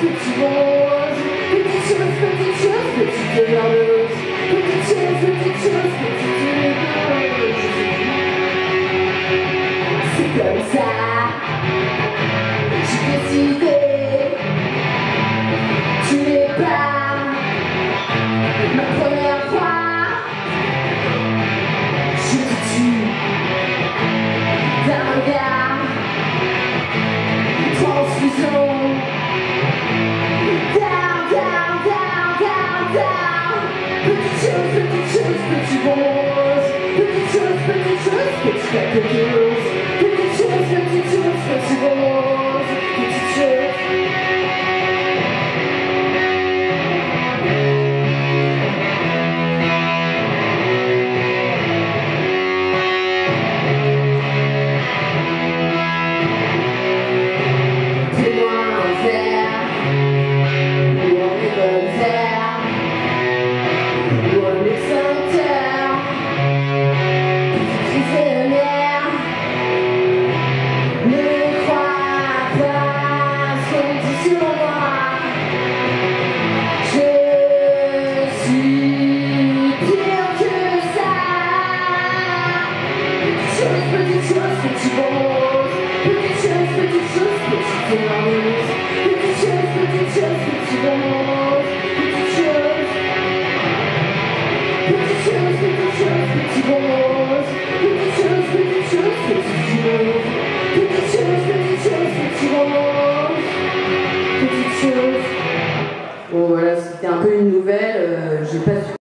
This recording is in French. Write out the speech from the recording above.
Sick of second Petite chance, petite chose, petite chance, petite chasse, petite chasse, petit change, petite chose, petite chance, petite chose, petit boss, petite chose, petite chose, petite chose, petite chose, petite chose, petit rose, petite chose. Bon voilà, c'était un peu une nouvelle, euh, je passe tout.